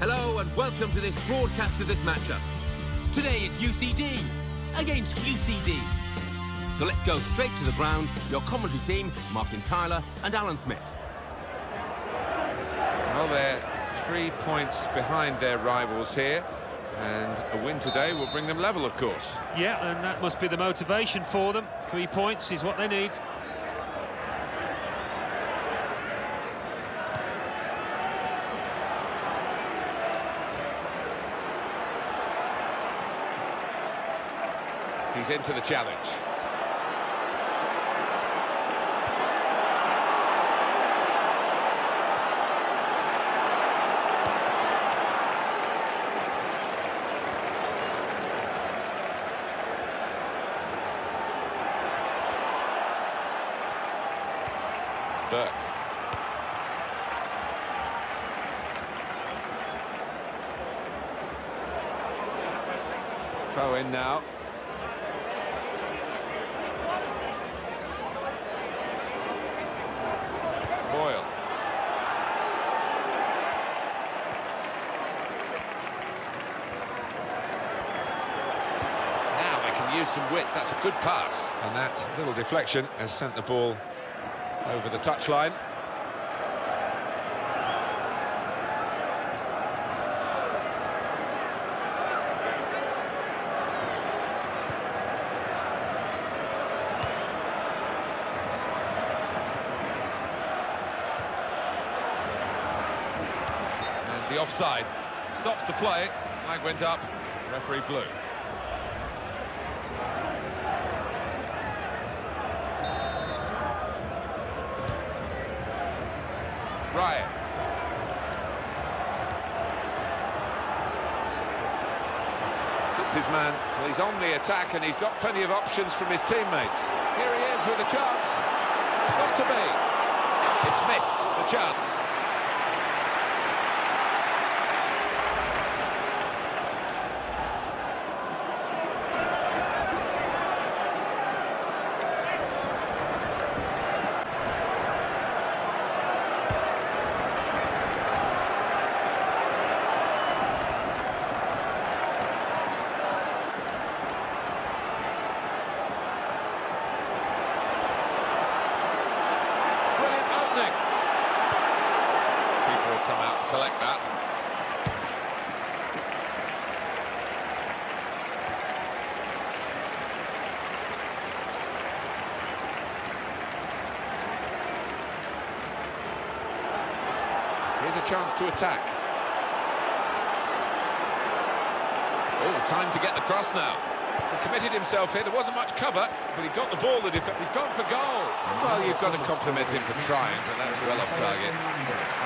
Hello and welcome to this broadcast of this matchup. Today it's UCD against UCD. So let's go straight to the ground. Your commentary team, Martin Tyler and Alan Smith. Well, they're three points behind their rivals here, and a win today will bring them level, of course. Yeah, and that must be the motivation for them. Three points is what they need. He's into the challenge. Burke. Throw in now. Boyle. Now they can use some width. That's a good pass. And that little deflection has sent the ball over the touchline. And the offside stops the play. Flag went up. Referee blew. Ryan. Slipped his man. Well, he's on the attack and he's got plenty of options from his teammates. Here he is with a chance. Got to be. It's missed, the chance. Brilliant opening. People will come out and collect that. Here's a chance to attack. Oh, time to get the cross now. He committed himself here. There wasn't much cover, but he got the ball. The He's gone for goal. Well, you've got to compliment him for trying, but that's well off target.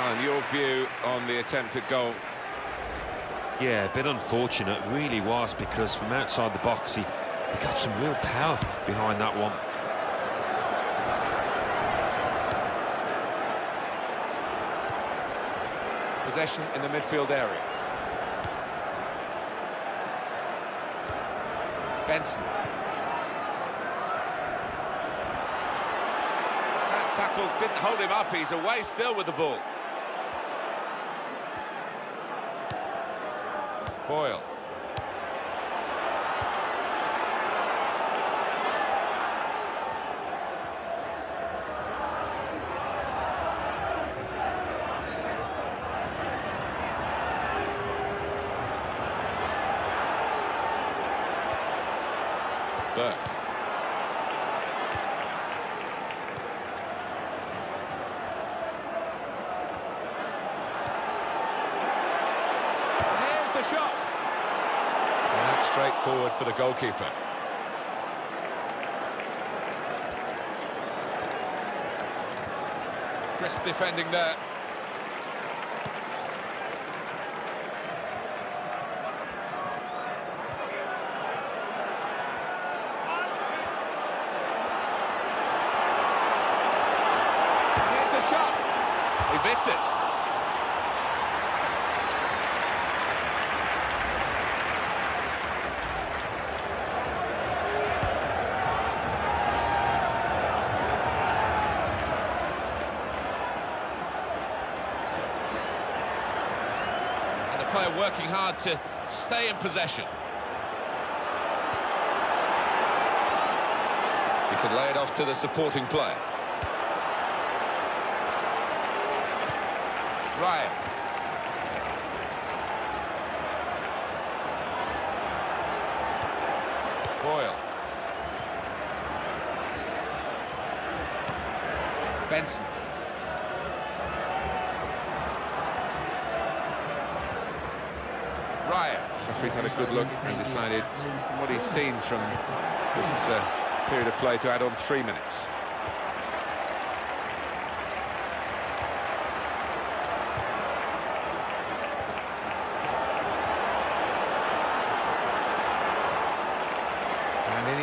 Alan, your view on the attempt at goal? Yeah, a bit unfortunate, really was, because from outside the box, he, he got some real power behind that one. possession in the midfield area. Benson. That tackle didn't hold him up, he's away still with the ball. Boyle. Burke. Here's the shot. And that's straightforward for the goalkeeper. Crisp defending there. Here's the shot. Missed it. And the player working hard to stay in possession. He can lay it off to the supporting player. Ryan. Boyle. Benson. Ryan. Referee's had a good look and decided what he's seen from this uh, period of play to add on three minutes.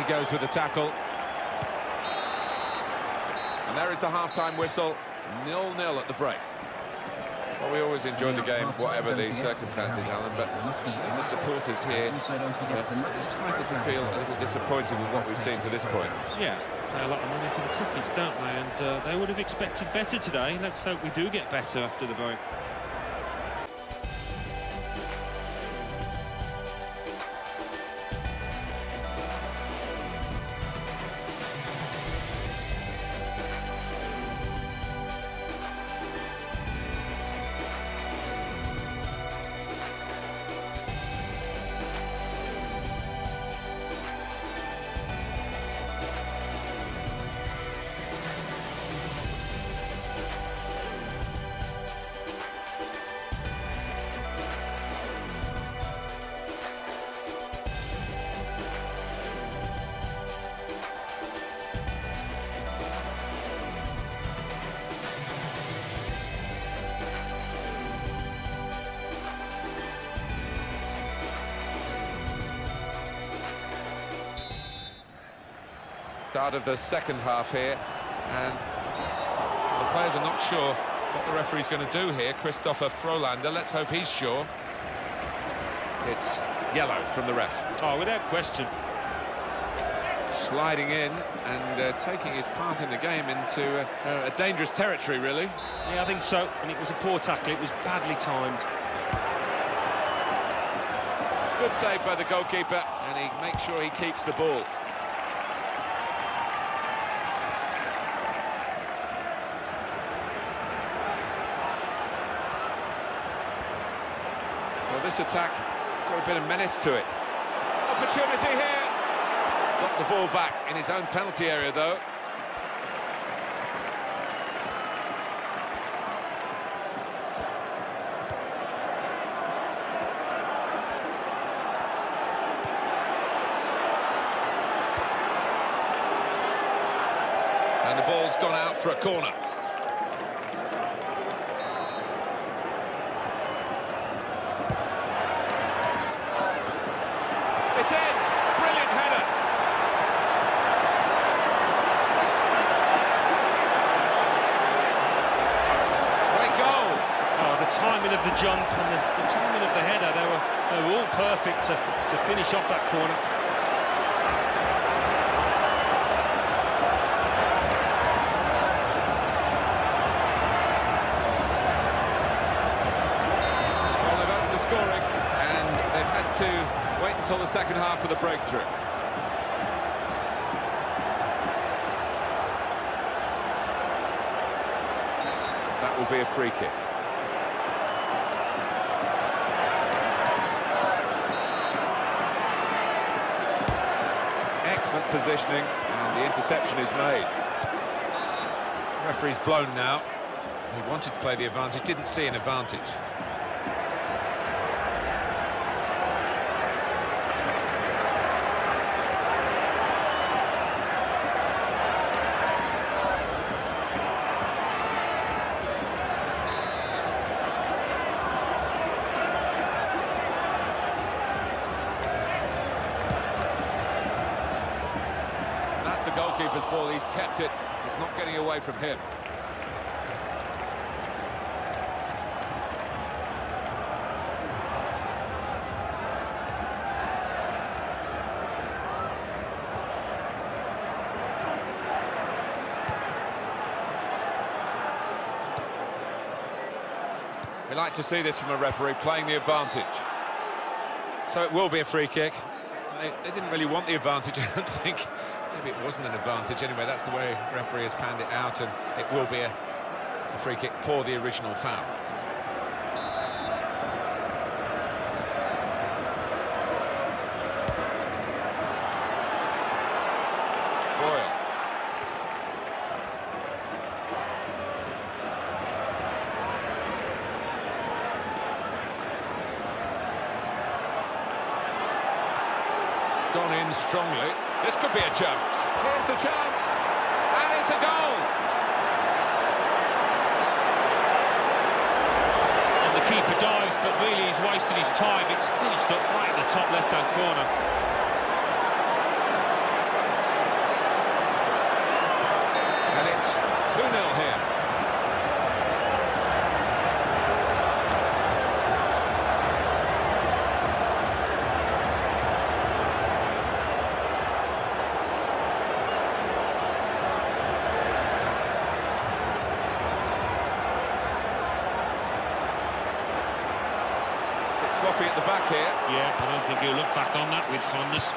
He goes with the tackle. And there is the half-time whistle, nil-nil at the break. Well, we always enjoy the game, whatever the circumstances, Alan, but the supporters here are entitled to feel a little disappointed with what we've seen to this point. Yeah, pay a lot of money for the tickets, don't they? And uh, they would have expected better today. Let's hope we do get better after the break. Start of the second half here, and the players are not sure what the referee's going to do here. Christopher Frolander, let's hope he's sure. It's yellow from the ref. Oh, without question. Sliding in and uh, taking his part in the game into uh, a dangerous territory, really. Yeah, I think so. And it was a poor tackle. It was badly timed. Good save by the goalkeeper, and he makes sure he keeps the ball. This attack has got a bit of menace to it. Opportunity here. Got the ball back in his own penalty area, though. And the ball's gone out for a corner. It's in. Brilliant header. Great goal. Oh, the timing of the jump and the, the timing of the header, they were, they were all perfect to, to finish off that corner. to until the second half for the breakthrough. That will be a free kick. Excellent positioning, and the interception is made. Referee's blown now. He wanted to play the advantage, didn't see an advantage. That's the goalkeeper's ball. He's kept it. It's not getting away from him. We like to see this from a referee playing the advantage. So it will be a free kick. They, they didn't really want the advantage, I don't think. Maybe it wasn't an advantage. Anyway, that's the way referee has panned it out, and it will be a, a free kick for the original foul. Gone in strongly. This could be a chance. Here's the chance. And it's a goal. And the keeper dives, but really he's wasting his time. It's finished up right in the top left-hand corner. And it's 2-0 here. Bit sloppy at the back here. Yeah, I don't think he'll look back on that with fondness.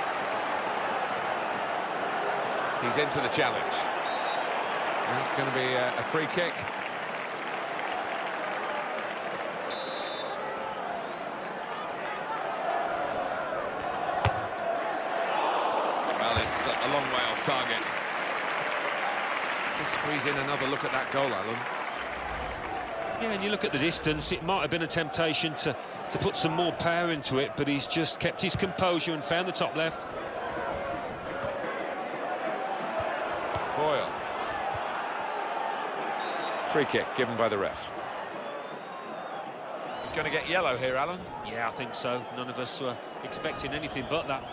Into the challenge. That's going to be a, a free kick. Well, it's a long way off target. Just squeeze in another look at that goal, Alan. Yeah, and you look at the distance, it might have been a temptation to, to put some more power into it, but he's just kept his composure and found the top left. Boyle. Free kick given by the ref. He's going to get yellow here, Alan. Yeah, I think so. None of us were expecting anything but that.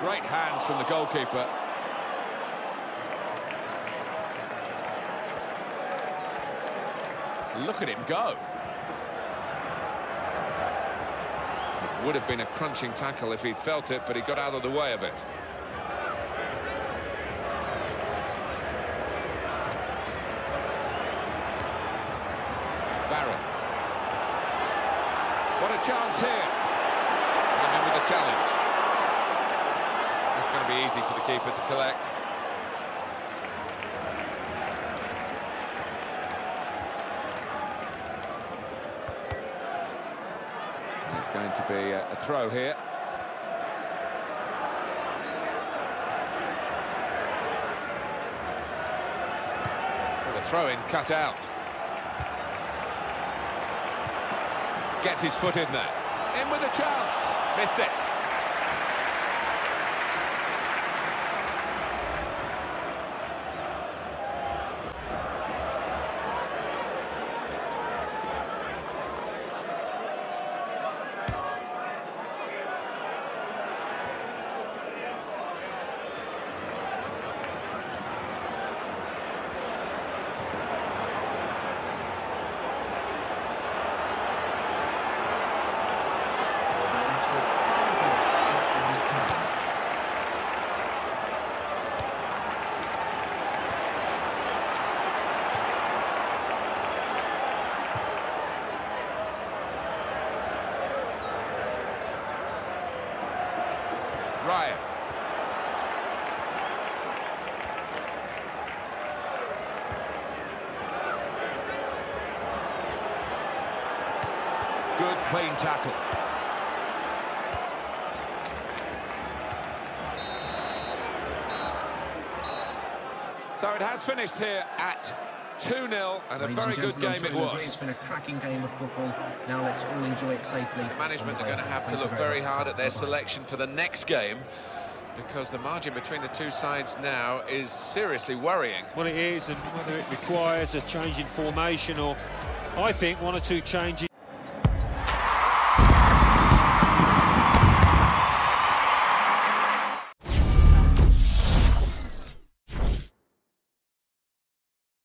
Great hands from the goalkeeper. Look at him go. It would have been a crunching tackle if he'd felt it, but he got out of the way of it. Barrett. What a chance here. In with challenge. Be easy for the keeper to collect. It's going to be a, a throw here. Well, the throw in cut out. Gets his foot in there. In with a chance. Missed it. Good, tackle. So it has finished here at 2-0, and a Ladies very and good game it sure you'll agree It's was. been a cracking game of football. Now let's all enjoy it safely. The management are going to have to look very hard at their selection for the next game, because the margin between the two sides now is seriously worrying. Well, it is, and whether it requires a change in formation or, I think, one or two changes.